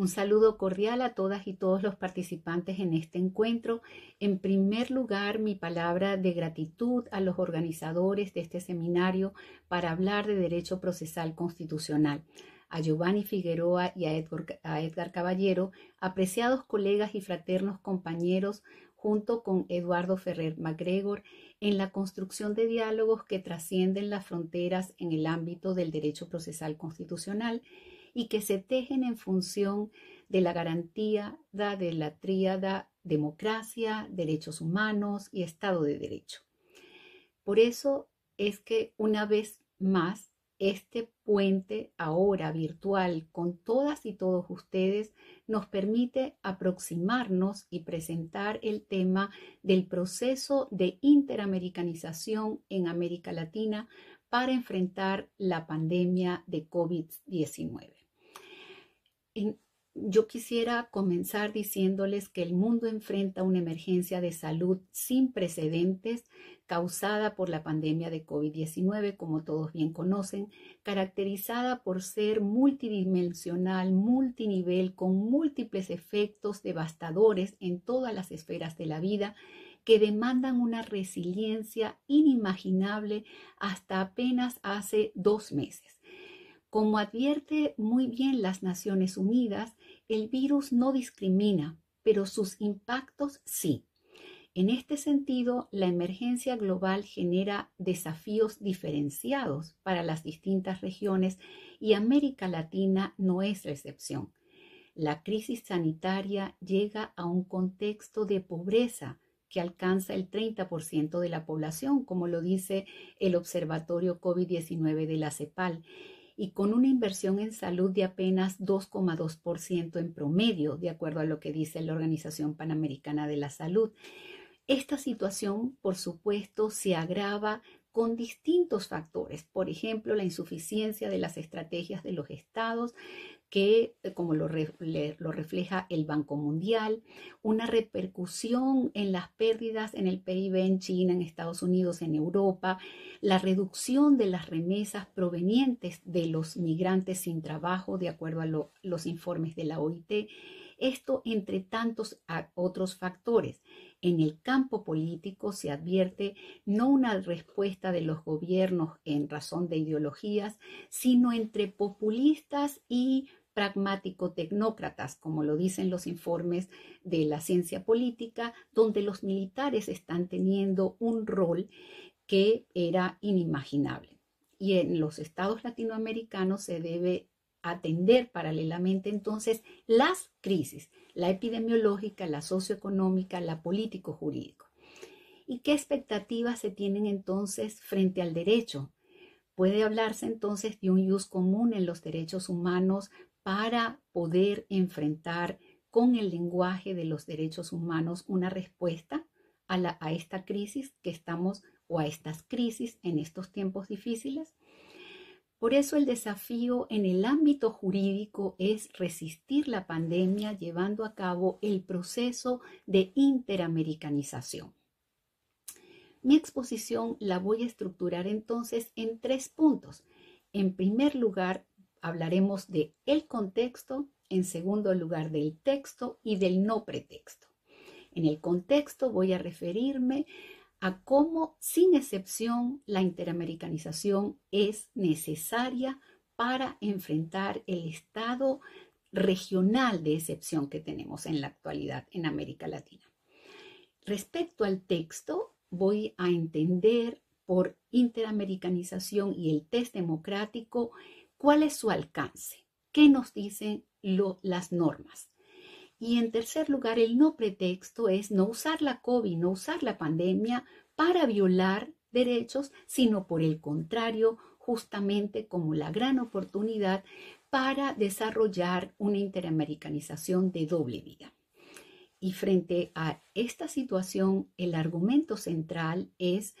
Un saludo cordial a todas y todos los participantes en este encuentro. En primer lugar, mi palabra de gratitud a los organizadores de este seminario para hablar de derecho procesal constitucional a Giovanni Figueroa y a Edgar, Caballero, apreciados colegas y fraternos compañeros, junto con Eduardo Ferrer MacGregor, en la construcción de diálogos que trascienden las fronteras en el ámbito del derecho procesal constitucional y que se tejen en función de la garantía de la tríada democracia, derechos humanos y Estado de Derecho. Por eso es que una vez más este puente ahora virtual con todas y todos ustedes nos permite aproximarnos y presentar el tema del proceso de interamericanización en América Latina para enfrentar la pandemia de COVID-19. Yo quisiera comenzar diciéndoles que el mundo enfrenta una emergencia de salud sin precedentes causada por la pandemia de COVID-19, como todos bien conocen, caracterizada por ser multidimensional, multinivel, con múltiples efectos devastadores en todas las esferas de la vida que demandan una resiliencia inimaginable hasta apenas hace dos meses. Como advierte muy bien las Naciones Unidas, el virus no discrimina, pero sus impactos sí. En este sentido, la emergencia global genera desafíos diferenciados para las distintas regiones y América Latina no es la excepción. La crisis sanitaria llega a un contexto de pobreza que alcanza el 30% de la población, como lo dice el Observatorio COVID-19 de la CEPAL, y con una inversión en salud de apenas 2,2% en promedio, de acuerdo a lo que dice la Organización Panamericana de la Salud. Esta situación, por supuesto, se agrava con distintos factores, por ejemplo, la insuficiencia de las estrategias de los estados, que, eh, como lo, lo, refleja el Banco Mundial, una repercusión en las pérdidas en el PIB en China, en Estados Unidos, en Europa, la reducción de las remesas provenientes de los migrantes sin trabajo, de acuerdo a los informes de la OIT, esto entre tantos otros factores. En el campo político se advierte no una respuesta de los gobiernos en razón de ideologías, sino entre populistas y pragmático-tecnócratas, como lo dicen los informes de la ciencia política, donde los militares están teniendo un rol que era inimaginable. Y en los estados latinoamericanos se debe atender paralelamente entonces las crisis, la epidemiológica, la socioeconómica, la político-jurídico. ¿Y qué expectativas se tienen entonces frente al derecho? Puede hablarse entonces de un use común en los derechos humanos para poder enfrentar con el lenguaje de los derechos humanos una respuesta a, esta crisis que estamos o a estas crisis en estos tiempos difíciles. Por eso el desafío en el ámbito jurídico es resistir la pandemia llevando a cabo el proceso de interamericanización. Mi exposición la voy a estructurar entonces en tres puntos. En primer lugar, hablaremos de el contexto, en segundo lugar del texto y del no pretexto. En el contexto voy a referirme a cómo, sin excepción, la interamericanización es necesaria para enfrentar el estado regional de excepción que tenemos en la actualidad en América Latina. Respecto al texto, voy a entender por interamericanización y el test democrático cuál es su alcance, qué nos dicen las normas. Y en tercer lugar, el no pretexto es no usar la COVID, no usar la pandemia para violar derechos, sino por el contrario, justamente como la gran oportunidad para desarrollar una interamericanización de doble vida. Y frente a esta situación, el argumento central es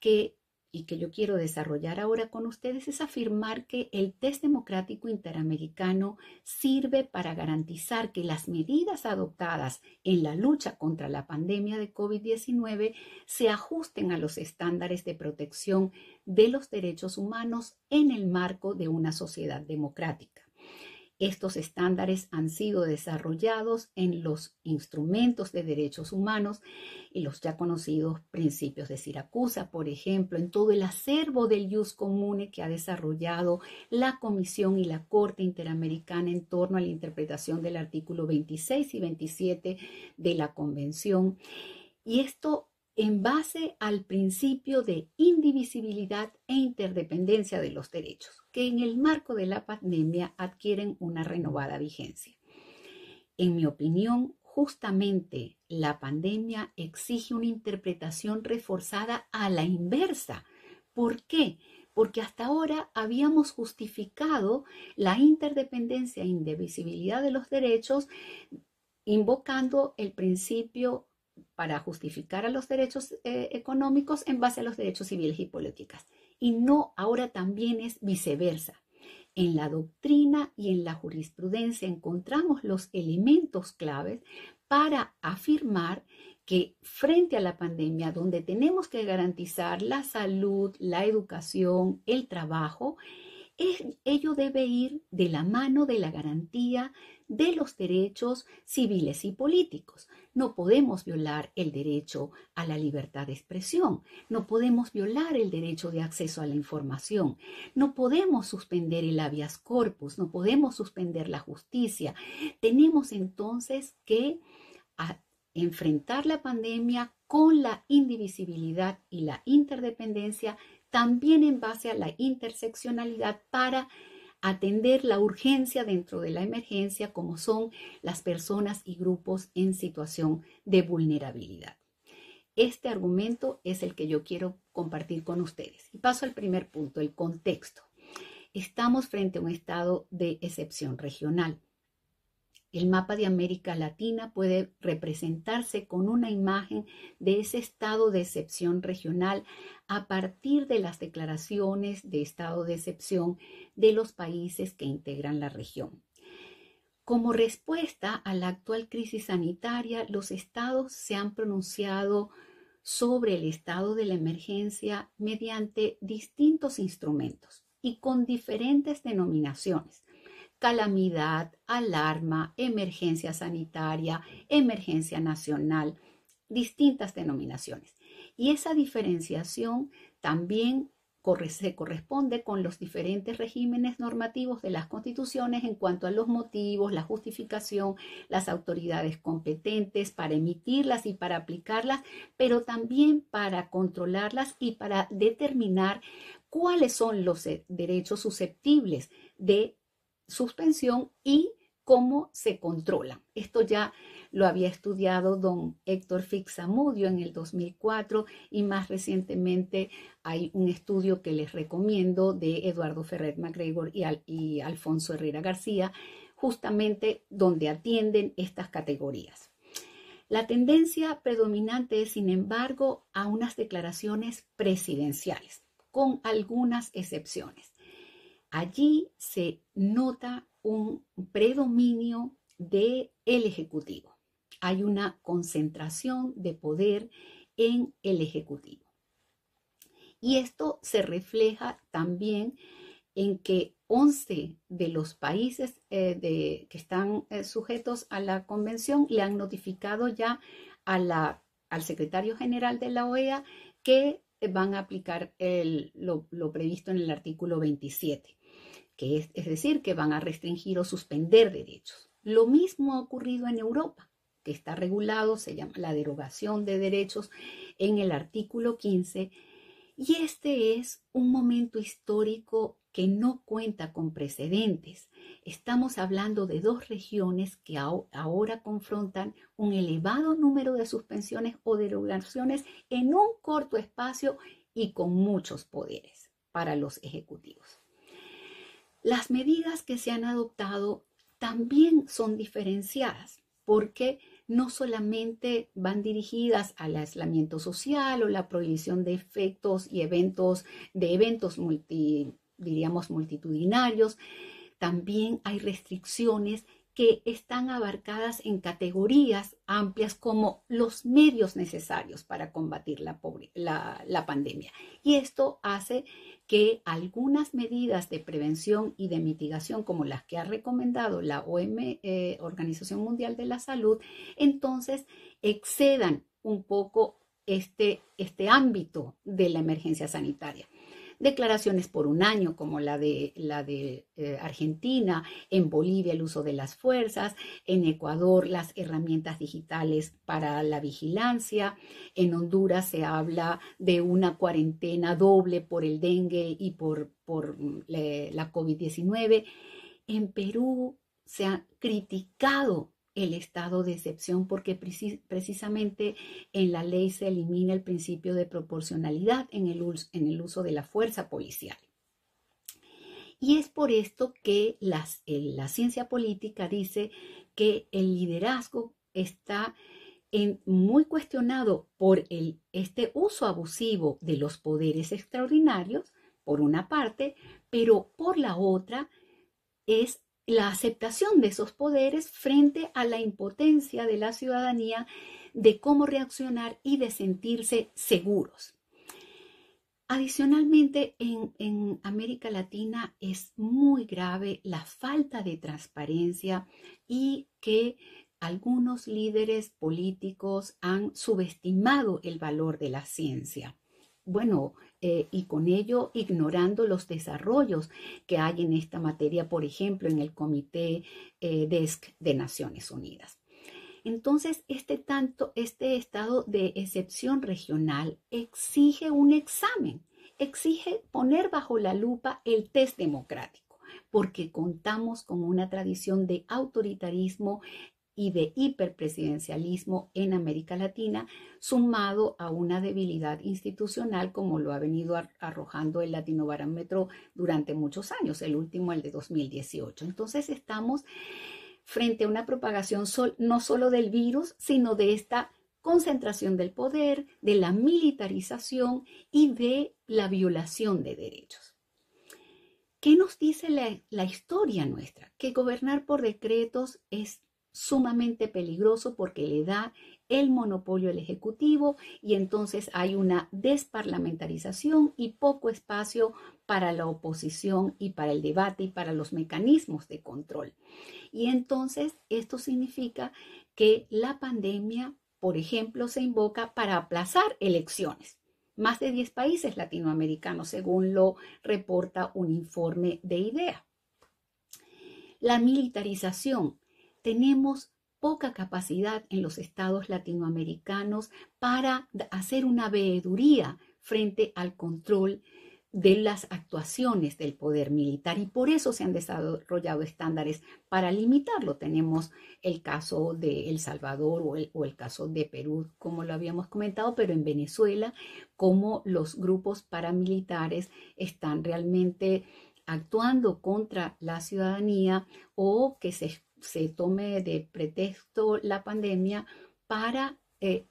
que y que yo quiero desarrollar ahora con ustedes es afirmar que el test democrático interamericano sirve para garantizar que las medidas adoptadas en la lucha contra la pandemia de COVID-19 se ajusten a los estándares de protección de los derechos humanos en el marco de una sociedad democrática. Estos estándares han sido desarrollados en los instrumentos de derechos humanos y los ya conocidos principios de Siracusa, por ejemplo, en todo el acervo del Jus Comune que ha desarrollado la Comisión y la Corte Interamericana en torno a la interpretación del artículo 26 y 27 de la Convención. Y esto en base al principio de indivisibilidad e interdependencia de los derechos, que en el marco de la pandemia adquieren una renovada vigencia. En mi opinión, justamente la pandemia exige una interpretación reforzada a la inversa. ¿Por qué? Porque hasta ahora habíamos justificado la interdependencia e indivisibilidad de los derechos invocando el principio para justificar a los derechos eh, económicos en base a los derechos civiles y políticas. Y no, ahora también es viceversa. En la doctrina y en la jurisprudencia encontramos los elementos claves para afirmar que frente a la pandemia, donde tenemos que garantizar la salud, la educación, el trabajo, ello debe ir de la mano de la garantía de los derechos civiles y políticos. No podemos violar el derecho a la libertad de expresión, no podemos violar el derecho de acceso a la información, no podemos suspender el habeas corpus, no podemos suspender la justicia. Tenemos entonces que enfrentar la pandemia con la indivisibilidad y la interdependencia, también en base a la interseccionalidad para atender la urgencia dentro de la emergencia como son las personas y grupos en situación de vulnerabilidad. Este argumento es el que yo quiero compartir con ustedes. Y paso al primer punto, el contexto. Estamos frente a un estado de excepción regional. El mapa de América Latina puede representarse con una imagen de ese estado de excepción regional a partir de las declaraciones de estado de excepción de los países que integran la región. Como respuesta a la actual crisis sanitaria, los estados se han pronunciado sobre el estado de la emergencia mediante distintos instrumentos y con diferentes denominaciones calamidad, alarma, emergencia sanitaria, emergencia nacional, distintas denominaciones. Y esa diferenciación también se corresponde con los diferentes regímenes normativos de las constituciones en cuanto a los motivos, la justificación, las autoridades competentes para emitirlas y para aplicarlas, pero también para controlarlas y para determinar cuáles son los eh, derechos susceptibles de suspensión y cómo se controla. Esto ya lo había estudiado don Héctor Fixamudio en el 2004 y más recientemente hay un estudio que les recomiendo de Eduardo Ferrer MacGregor y Alfonso Herrera García, justamente donde atienden estas categorías. La tendencia predominante es, sin embargo, a unas declaraciones presidenciales, con algunas excepciones. Allí se nota un predominio del el Ejecutivo. Hay una concentración de poder en el Ejecutivo. Y esto se refleja también en que 11 de los países eh, que están eh, sujetos a la convención le han notificado ya al secretario general de la OEA que van a aplicar lo, lo previsto en el artículo 27 que es, decir, que van a restringir o suspender derechos. Lo mismo ha ocurrido en Europa, que está regulado, se llama la derogación de derechos en el artículo 15, y este es un momento histórico que no cuenta con precedentes. Estamos hablando de dos regiones que ahora confrontan un elevado número de suspensiones o derogaciones en un corto espacio y con muchos poderes para los ejecutivos. Las medidas que se han adoptado también son diferenciadas porque no solamente van dirigidas al aislamiento social o la prohibición de efectos y eventos de eventos diríamos multitudinarios, también hay restricciones que están abarcadas en categorías amplias como los medios necesarios para combatir la, pandemia. Y esto hace que algunas medidas de prevención y de mitigación, como las que ha recomendado la OM, eh, Organización Mundial de la Salud, entonces excedan un poco este, este ámbito de la emergencia sanitaria declaraciones por un año como la de, la de eh, Argentina, en Bolivia el uso de las fuerzas, en Ecuador las herramientas digitales para la vigilancia, en Honduras se habla de una cuarentena doble por el dengue y por, por mm, la COVID-19. En Perú se ha criticado el estado de excepción porque precisamente en la ley se elimina el principio de proporcionalidad en el, en el uso de la fuerza policial. Y es por esto que las, la ciencia política dice que el liderazgo está en, muy cuestionado por el, este uso abusivo de los poderes extraordinarios, por una parte, pero por la otra es la aceptación de esos poderes frente a la impotencia de la ciudadanía de cómo reaccionar y de sentirse seguros. Adicionalmente, en, América Latina es muy grave la falta de transparencia y que algunos líderes políticos han subestimado el valor de la ciencia bueno, eh, y con ello ignorando los desarrollos que hay en esta materia, por ejemplo, en el Comité eh, DESC de Naciones Unidas. Entonces, este tanto, este estado de excepción regional exige un examen, exige poner bajo la lupa el test democrático, porque contamos con una tradición de autoritarismo y de hiperpresidencialismo en América Latina, sumado a una debilidad institucional como lo ha venido arrojando el Latinobarómetro durante muchos años, el último el de 2018. Entonces estamos frente a una propagación no solo del virus, sino de esta concentración del poder, de la militarización y de la violación de derechos. ¿Qué nos dice la historia nuestra? Que gobernar por decretos es sumamente peligroso porque le da el monopolio al Ejecutivo y entonces hay una desparlamentarización y poco espacio para la oposición y para el debate y para los mecanismos de control. Y entonces esto significa que la pandemia, por ejemplo, se invoca para aplazar elecciones. Más de 10 países latinoamericanos, según lo reporta un informe de IDEA. La militarización tenemos poca capacidad en los estados latinoamericanos para hacer una veeduría frente al control de las actuaciones del poder militar y por eso se han desarrollado estándares para limitarlo. Tenemos el caso de El Salvador o el, o el, caso de Perú, como lo habíamos comentado, pero en Venezuela, como los grupos paramilitares están realmente actuando contra la ciudadanía o que se se tome de pretexto la pandemia para eh,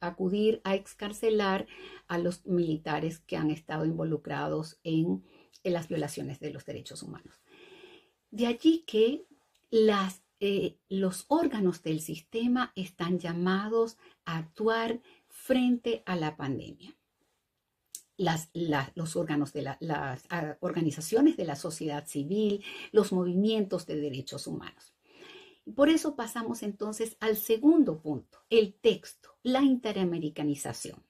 acudir a excarcelar a los militares que han estado involucrados en, las violaciones de los derechos humanos. De allí que eh, los órganos del sistema están llamados a actuar frente a la pandemia los órganos de las ah, organizaciones de la sociedad civil, los movimientos de derechos humanos. Por eso pasamos entonces al segundo punto, el texto, la interamericanización.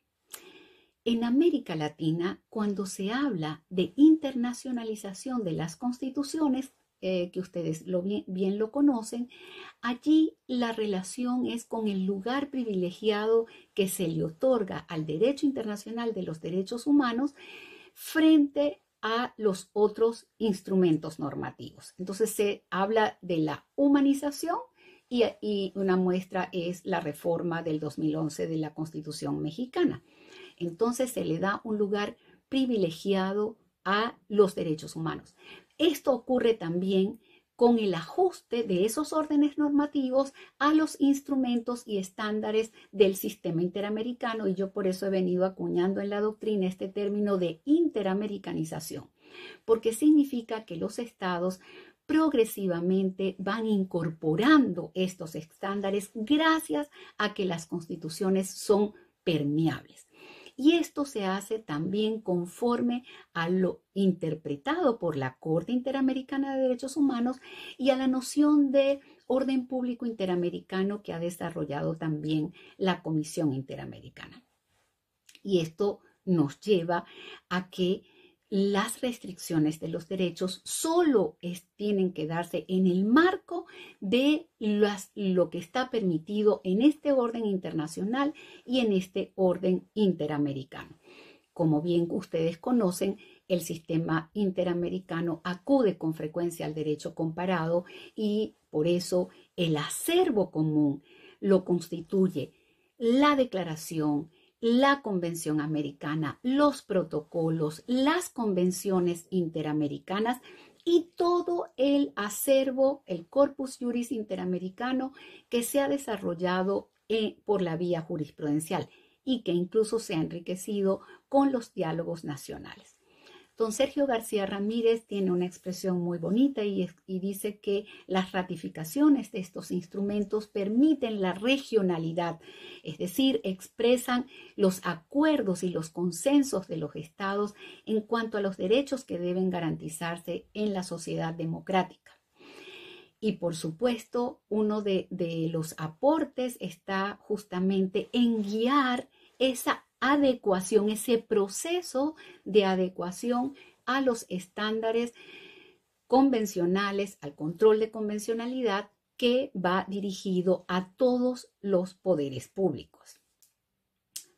En América Latina, cuando se habla de internacionalización de las constituciones, eh, que ustedes lo bien, lo conocen, allí la relación es con el lugar privilegiado que se le otorga al derecho internacional de los derechos humanos frente a los otros instrumentos normativos. Entonces se habla de la humanización y, y una muestra es la reforma del 2011 de la Constitución mexicana. Entonces se le da un lugar privilegiado a los derechos humanos. Esto ocurre también con el ajuste de esos órdenes normativos a los instrumentos y estándares del sistema interamericano y yo por eso he venido acuñando en la doctrina este término de interamericanización, porque significa que los estados progresivamente van incorporando estos estándares gracias a que las constituciones son permeables. Y esto se hace también conforme a lo interpretado por la Corte Interamericana de Derechos Humanos y a la noción de orden público interamericano que ha desarrollado también la Comisión Interamericana. Y esto nos lleva a que las restricciones de los derechos solo tienen que darse en el marco de lo que está permitido en este orden internacional y en este orden interamericano. Como bien ustedes conocen, el sistema interamericano acude con frecuencia al derecho comparado y por eso el acervo común lo constituye la declaración, la Convención Americana, los protocolos, las convenciones interamericanas y todo el acervo, el corpus juris interamericano que se ha desarrollado eh, por la vía jurisprudencial y que incluso se ha enriquecido con los diálogos nacionales. Don Sergio García Ramírez tiene una expresión muy bonita y, dice que las ratificaciones de estos instrumentos permiten la regionalidad, es decir, expresan los acuerdos y los consensos de los estados en cuanto a los derechos que deben garantizarse en la sociedad democrática. Y por supuesto, uno de, de los aportes está justamente en guiar esa adecuación, ese proceso de adecuación a los estándares convencionales, al control de convencionalidad que va dirigido a todos los poderes públicos.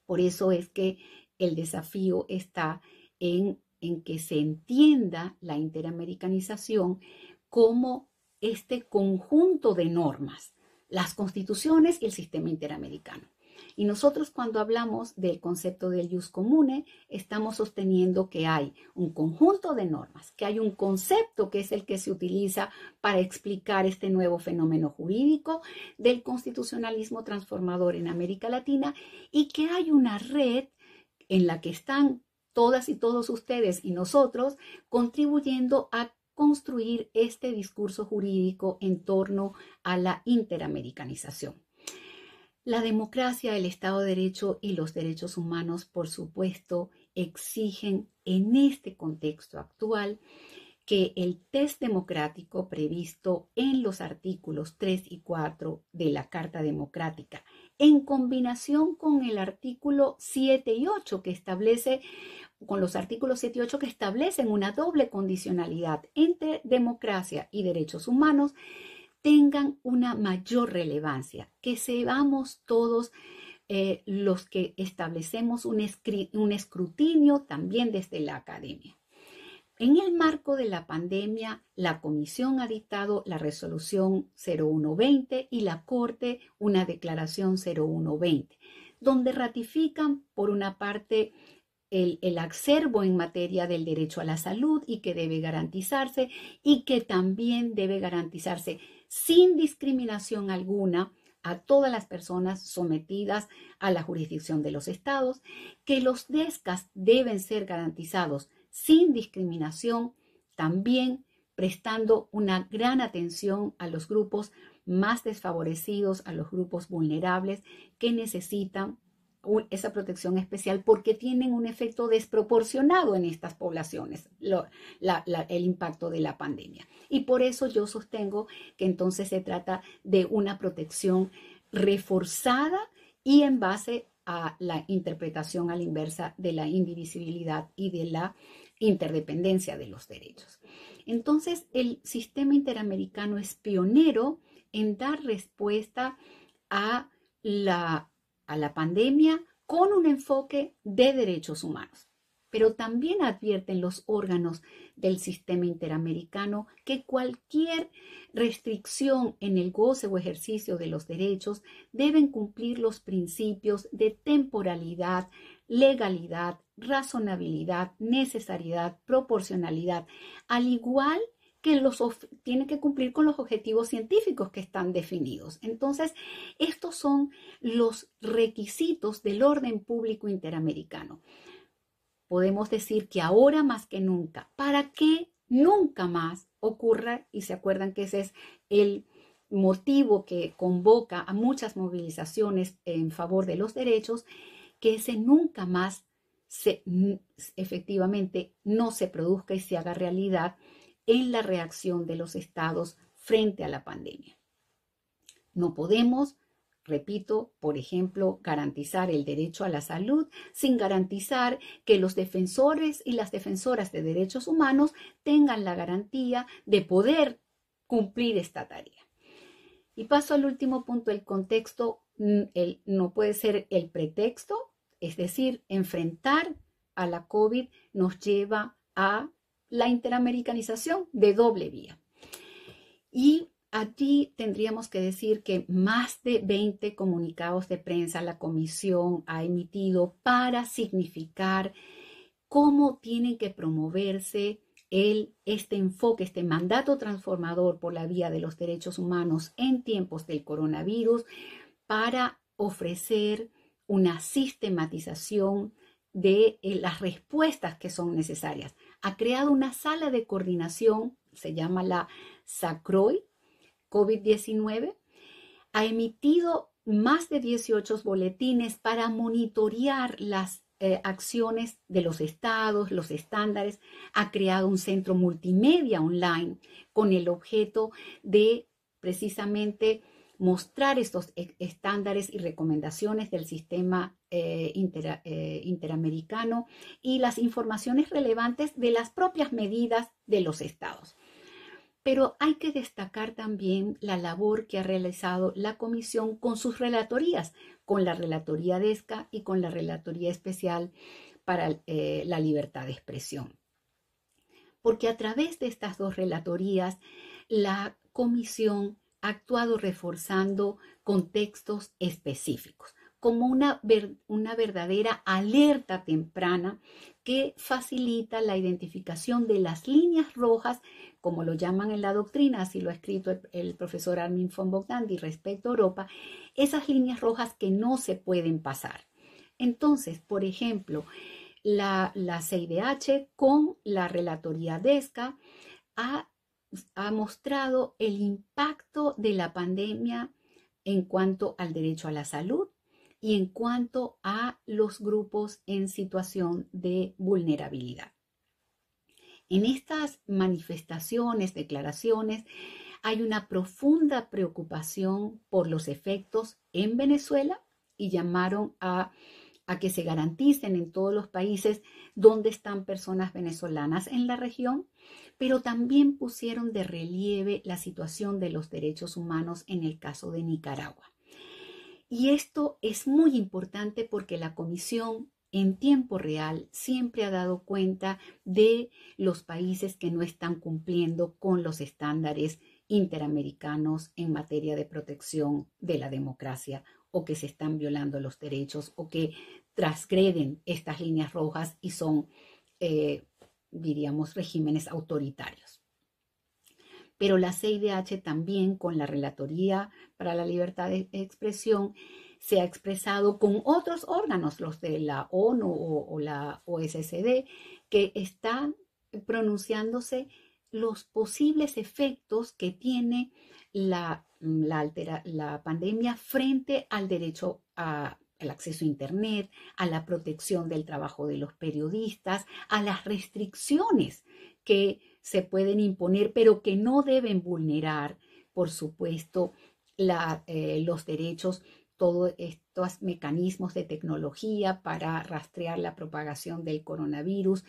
Por eso es que el desafío está en, en que se entienda la interamericanización como este conjunto de normas, las constituciones y el sistema interamericano. Y nosotros cuando hablamos del concepto del jus comune, estamos sosteniendo que hay un conjunto de normas, que hay un concepto que es el que se utiliza para explicar este nuevo fenómeno jurídico del constitucionalismo transformador en América Latina y que hay una red en la que están todas y todos ustedes y nosotros contribuyendo a construir este discurso jurídico en torno a la interamericanización. La democracia, el Estado de Derecho y los derechos humanos, por supuesto, exigen en este contexto actual que el test democrático previsto en los artículos 3 y 4 de la Carta Democrática, en combinación con el artículo 7 y 8 que establece con los artículos 7 y 8 que establecen una doble condicionalidad entre democracia y derechos humanos, tengan una mayor relevancia, que seamos todos eh, los que establecemos un, un escrutinio también desde la academia. En el marco de la pandemia, la Comisión ha dictado la resolución 0120 y la Corte una declaración 0120, donde ratifican, por una parte, el, el, acervo en materia del derecho a la salud y que debe garantizarse y que también debe garantizarse sin discriminación alguna a todas las personas sometidas a la jurisdicción de los estados, que los DESCAS deben ser garantizados sin discriminación, también prestando una gran atención a los grupos más desfavorecidos, a los grupos vulnerables que necesitan esa protección especial porque tienen un efecto desproporcionado en estas poblaciones, el impacto de la pandemia. Y por eso yo sostengo que entonces se trata de una protección reforzada y en base a la interpretación a la inversa de la indivisibilidad y de la interdependencia de los derechos. Entonces, el sistema interamericano es pionero en dar respuesta a la a la pandemia con un enfoque de derechos humanos. Pero también advierten los órganos del sistema interamericano que cualquier restricción en el goce o ejercicio de los derechos deben cumplir los principios de temporalidad, legalidad, razonabilidad, necesariedad, proporcionalidad, al igual que los tiene que cumplir con los objetivos científicos que están definidos. Entonces, estos son los requisitos del orden público interamericano. Podemos decir que ahora más que nunca, ¿para qué nunca más ocurra, y se acuerdan que ese es el motivo que convoca a muchas movilizaciones en favor de los derechos, que ese nunca más se, efectivamente no se produzca y se haga realidad en la reacción de los estados frente a la pandemia. No podemos, repito, por ejemplo, garantizar el derecho a la salud sin garantizar que los defensores y las defensoras de derechos humanos tengan la garantía de poder cumplir esta tarea. Y paso al último punto, el contexto mm, no puede ser el pretexto, es decir, enfrentar a la COVID nos lleva a la interamericanización de doble vía. Y allí tendríamos que decir que más de 20 comunicados de prensa la comisión ha emitido para significar cómo tienen que promoverse el, este enfoque, este mandato transformador por la vía de los derechos humanos en tiempos del coronavirus para ofrecer una sistematización de eh, las respuestas que son necesarias. Ha creado una sala de coordinación, se llama la SACROI COVID-19. Ha emitido más de 18 boletines para monitorear las eh, acciones de los estados, los estándares. Ha creado un centro multimedia online con el objeto de precisamente mostrar estos e, estándares y recomendaciones del sistema eh, eh, interamericano y las informaciones relevantes de las propias medidas de los estados. Pero hay que destacar también la labor que ha realizado la comisión con sus relatorías, con la relatoría de ESCA y con la relatoría especial para eh, la libertad de expresión. Porque a través de estas dos relatorías, la comisión ha actuado reforzando contextos específicos, como una, una verdadera alerta temprana que facilita la identificación de las líneas rojas, como lo llaman en la doctrina, así lo ha escrito el, profesor Armin von Bogdandi respecto a Europa, esas líneas rojas que no se pueden pasar. Entonces, por ejemplo, la, la CIDH con la relatoría DESCA ha ha mostrado el impacto de la pandemia en cuanto al derecho a la salud y en cuanto a los grupos en situación de vulnerabilidad. En estas manifestaciones, declaraciones, hay una profunda preocupación por los efectos en Venezuela y llamaron a, a, que se garanticen en todos los países donde están personas venezolanas en la región pero también pusieron de relieve la situación de los derechos humanos en el caso de Nicaragua. Y esto es muy importante porque la Comisión en tiempo real siempre ha dado cuenta de los países que no están cumpliendo con los estándares interamericanos en materia de protección de la democracia o que se están violando los derechos o que transgreden estas líneas rojas y son eh, diríamos, regímenes autoritarios. Pero la CIDH también con la Relatoría para la Libertad de Expresión se ha expresado con otros órganos, los de la ONU o, la OSCD, que están pronunciándose los posibles efectos que tiene la, la, la pandemia frente al derecho a el acceso a Internet, a la protección del trabajo de los periodistas, a las restricciones que se pueden imponer, pero que no deben vulnerar, por supuesto, eh, los derechos, todos estos mecanismos de tecnología para rastrear la propagación del coronavirus.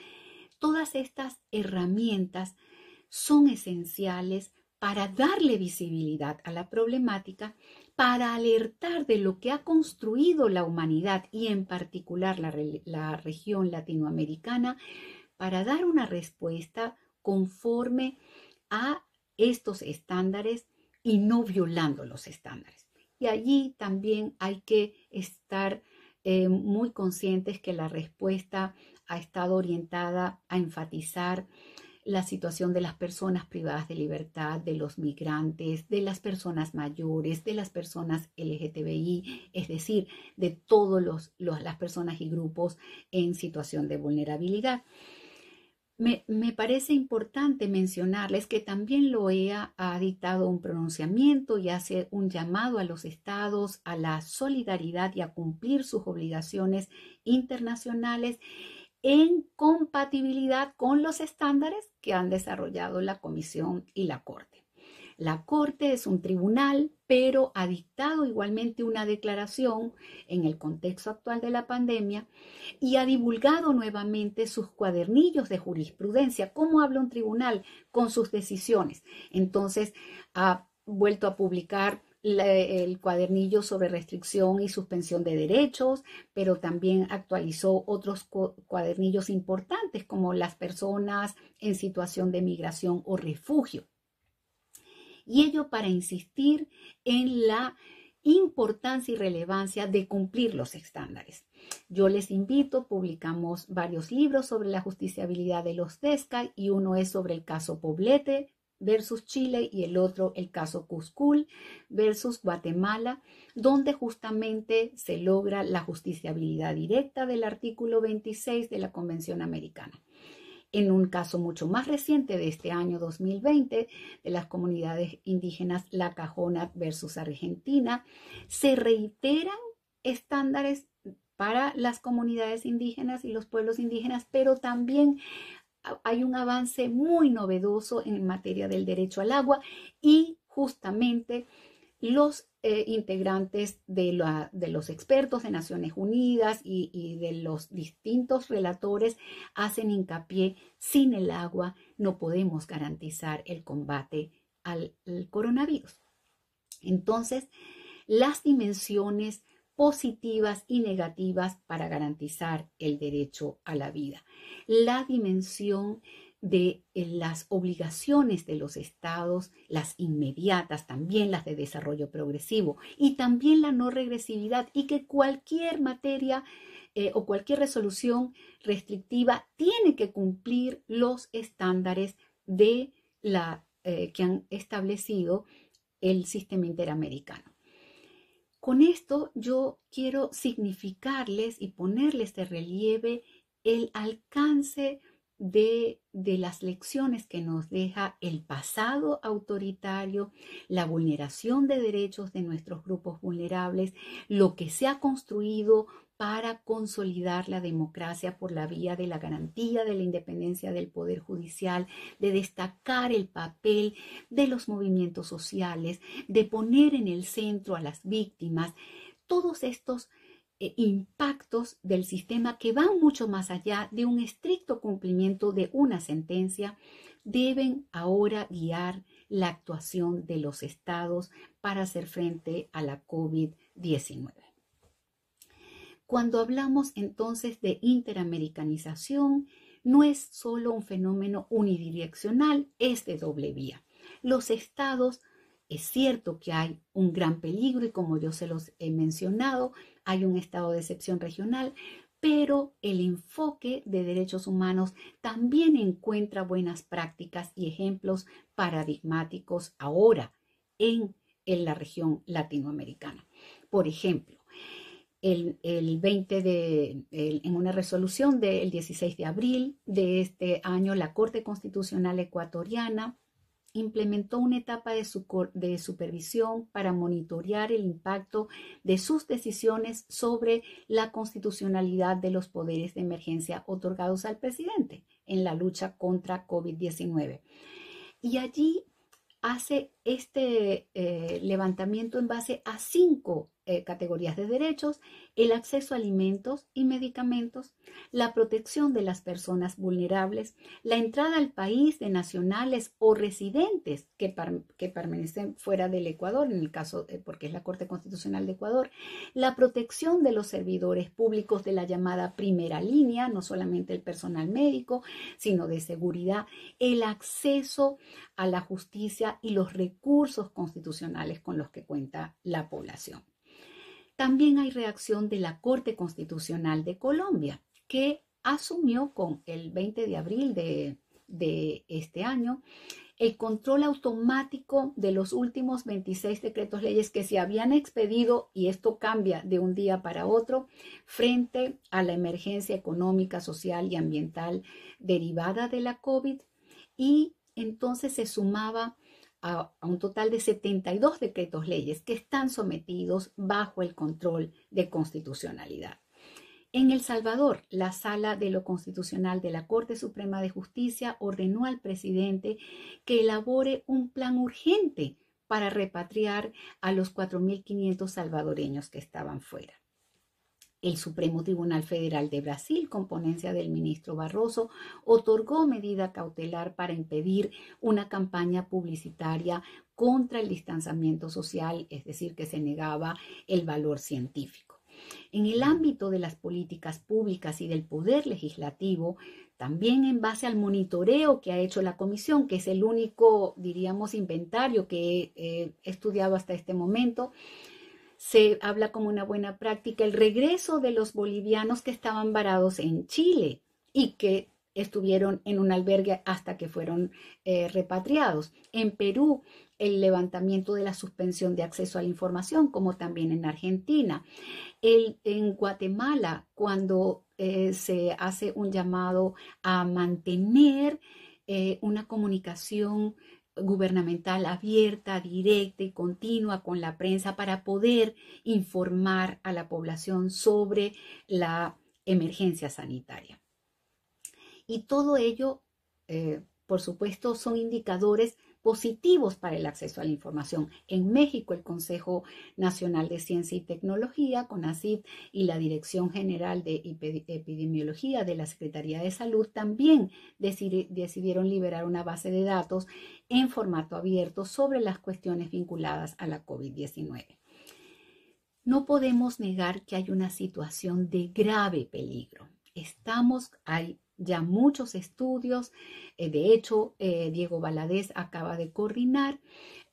Todas estas herramientas son esenciales para darle visibilidad a la problemática para alertar de lo que ha construido la humanidad y en particular la, región latinoamericana, para dar una respuesta conforme a estos estándares y no violando los estándares. Y allí también hay que estar eh, muy conscientes que la respuesta ha estado orientada a enfatizar la situación de las personas privadas de libertad, de los migrantes, de las personas mayores, de las personas LGTBI, es decir, de todas las personas y grupos en situación de vulnerabilidad. Me, parece importante mencionarles que también la OEA ha dictado un pronunciamiento y hace un llamado a los estados a la solidaridad y a cumplir sus obligaciones internacionales en compatibilidad con los estándares que han desarrollado la Comisión y la Corte. La Corte es un tribunal, pero ha dictado igualmente una declaración en el contexto actual de la pandemia y ha divulgado nuevamente sus cuadernillos de jurisprudencia. ¿Cómo habla un tribunal con sus decisiones? Entonces, ha vuelto a publicar el cuadernillo sobre restricción y suspensión de derechos, pero también actualizó otros cuadernillos importantes como las personas en situación de migración o refugio y ello para insistir en la importancia y relevancia de cumplir los estándares. Yo les invito, publicamos varios libros sobre la justiciabilidad de los DESCA y uno es sobre el caso Poblete versus Chile y el otro el caso Cuscul versus Guatemala, donde justamente se logra la justiciabilidad directa del artículo 26 de la Convención Americana. En un caso mucho más reciente de este año 2020, de las comunidades indígenas La Cajona versus Argentina, se reiteran estándares para las comunidades indígenas y los pueblos indígenas, pero también hay un avance muy novedoso en materia del derecho al agua y justamente los eh, integrantes de, los expertos de Naciones Unidas y, de los distintos relatores hacen hincapié, sin el agua no podemos garantizar el combate al, al coronavirus. Entonces, las dimensiones positivas y negativas para garantizar el derecho a la vida. La dimensión de eh, las obligaciones de los estados, las inmediatas, también las de desarrollo progresivo y también la no regresividad y que cualquier materia eh, o cualquier resolución restrictiva tiene que cumplir los estándares de la, eh, que han establecido el sistema interamericano. Con esto yo quiero significarles y ponerles de relieve el alcance de, las lecciones que nos deja el pasado autoritario, la vulneración de derechos de nuestros grupos vulnerables, lo que se ha construido para consolidar la democracia por la vía de la garantía de la independencia del Poder Judicial, de destacar el papel de los movimientos sociales, de poner en el centro a las víctimas. Todos estos impactos del sistema que van mucho más allá de un estricto cumplimiento de una sentencia, deben ahora guiar la actuación de los estados para hacer frente a la COVID-19. Cuando hablamos entonces de interamericanización, no es solo un fenómeno unidireccional, es de doble vía. Los estados, es cierto que hay un gran peligro y como yo se los he mencionado, hay un estado de excepción regional, pero el enfoque de derechos humanos también encuentra buenas prácticas y ejemplos paradigmáticos ahora en, la región latinoamericana. Por ejemplo, el, 20 de, en una resolución del 16 de abril de este año, la Corte Constitucional Ecuatoriana implementó una etapa de, supervisión para monitorear el impacto de sus decisiones sobre la constitucionalidad de los poderes de emergencia otorgados al presidente en la lucha contra COVID-19. Y allí hace este eh, levantamiento en base a cinco eh, categorías de derechos, el acceso a alimentos y medicamentos, la protección de las personas vulnerables, la entrada al país de nacionales o residentes que, que permanecen fuera del Ecuador, en el caso, porque es la Corte Constitucional de Ecuador, la protección de los servidores públicos de la llamada primera línea, no solamente el personal médico, sino de seguridad, el acceso a la justicia y los recursos constitucionales con los que cuenta la población. También hay reacción de la Corte Constitucional de Colombia, que asumió con el 20 de abril de, este año el control automático de los últimos 26 decretos leyes que se habían expedido, y esto cambia de un día para otro, frente a la emergencia económica, social y ambiental derivada de la COVID, y entonces se sumaba a, un total de 72 decretos leyes que están sometidos bajo el control de constitucionalidad. En El Salvador, la Sala de lo Constitucional de la Corte Suprema de Justicia ordenó al presidente que elabore un plan urgente para repatriar a los 4.500 salvadoreños que estaban fuera. El Supremo Tribunal Federal de Brasil, con ponencia del ministro Barroso, otorgó medida cautelar para impedir una campaña publicitaria contra el distanciamiento social, es decir, que se negaba el valor científico. En el ámbito de las políticas públicas y del poder legislativo, también en base al monitoreo que ha hecho la comisión, que es el único, diríamos, inventario que he estudiado hasta este momento, se habla como una buena práctica el regreso de los bolivianos que estaban varados en Chile y que estuvieron en un albergue hasta que fueron eh, repatriados. En Perú, el levantamiento de la suspensión de acceso a la información, como también en Argentina. El, en Guatemala, cuando eh, se hace un llamado a mantener eh, una comunicación gubernamental abierta, directa y continua con la prensa para poder informar a la población sobre la emergencia sanitaria. Y todo ello, eh, por supuesto, son indicadores positivos para el acceso a la información. En México, el Consejo Nacional de Ciencia y Tecnología, CONACYT, y la Dirección General de Epidemiología de la Secretaría de Salud también decidieron liberar una base de datos en formato abierto sobre las cuestiones vinculadas a la COVID-19. No podemos negar que hay una situación de grave peligro. Estamos, hay ya muchos estudios. Eh, de hecho, eh, Diego Valadez acaba de coordinar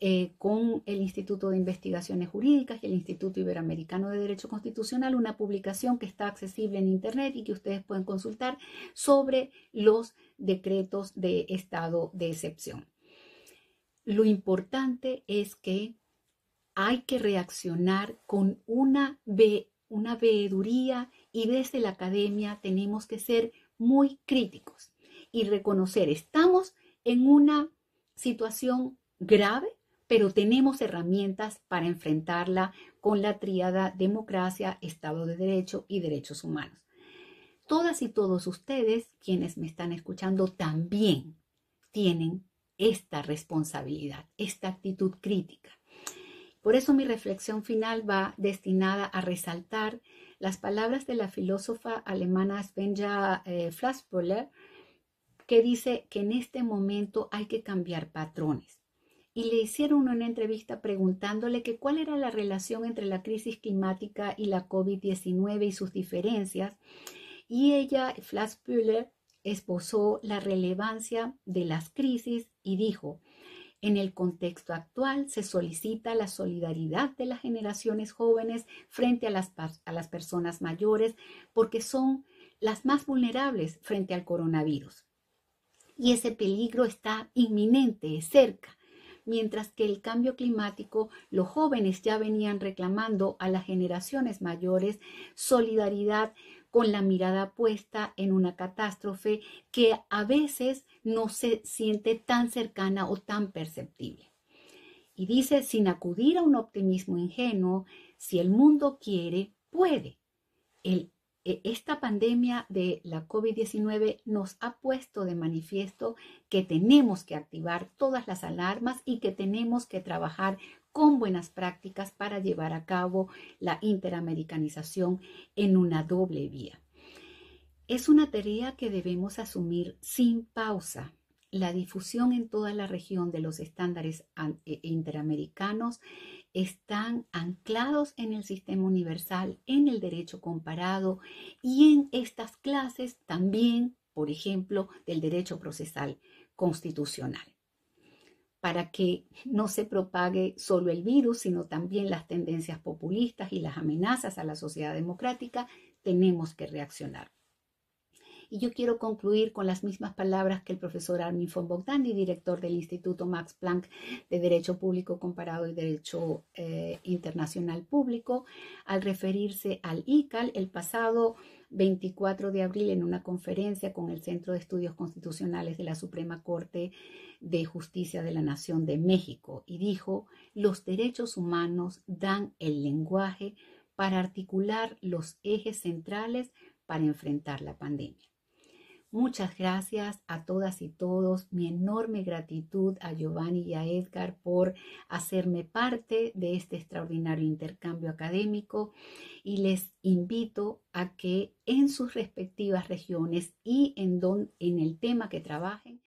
eh, con el Instituto de Investigaciones Jurídicas y el Instituto Iberoamericano de Derecho Constitucional una publicación que está accesible en Internet y que ustedes pueden consultar sobre los decretos de estado de excepción. Lo importante es que hay que reaccionar con una, una veeduría y desde la academia tenemos que ser muy críticos y reconocer, estamos en una situación grave, pero tenemos herramientas para enfrentarla con la tríada democracia, Estado de Derecho y derechos humanos. Todas y todos ustedes, quienes me están escuchando, también tienen esta responsabilidad, esta actitud crítica. Por eso mi reflexión final va destinada a resaltar las palabras de la filósofa alemana Svenja eh, que dice que en este momento hay que cambiar patrones. Y le hicieron una entrevista preguntándole que cuál era la relación entre la crisis climática y la COVID-19 y sus diferencias. Y ella, Flassbüller, esposó la relevancia de las crisis y dijo, en el contexto actual se solicita la solidaridad de las generaciones jóvenes frente a las, personas mayores porque son las más vulnerables frente al coronavirus. Y ese peligro está inminente, cerca mientras que el cambio climático, los jóvenes ya venían reclamando a las generaciones mayores solidaridad con la mirada puesta en una catástrofe que a veces no se siente tan cercana o tan perceptible. Y dice, sin acudir a un optimismo ingenuo, si el mundo quiere, puede. E, esta pandemia de la COVID-19 nos ha puesto de manifiesto que tenemos que activar todas las alarmas y que tenemos que trabajar con buenas prácticas para llevar a cabo la interamericanización en una doble vía. Es una tarea que debemos asumir sin pausa. La difusión en toda la región de los estándares eh, interamericanos están anclados en el sistema universal, en el derecho comparado y en estas clases también, por ejemplo, del derecho procesal constitucional para que no se propague solo el virus, sino también las tendencias populistas y las amenazas a la sociedad democrática, tenemos que reaccionar. Y yo quiero concluir con las mismas palabras que el profesor Armin von Bogdani, director del Instituto Max Planck de Derecho Público Comparado y Derecho eh, Internacional Público, al referirse al ICAL el pasado 24 de abril en una conferencia con el Centro de Estudios Constitucionales de la Suprema Corte de Justicia de la Nación de México y dijo, los derechos humanos dan el lenguaje para articular los ejes centrales para enfrentar la pandemia. Muchas gracias a todas y todos. Mi enorme gratitud a Giovanni y a Edgar por hacerme parte de este extraordinario intercambio académico y les invito a que en sus respectivas regiones y en, el tema que trabajen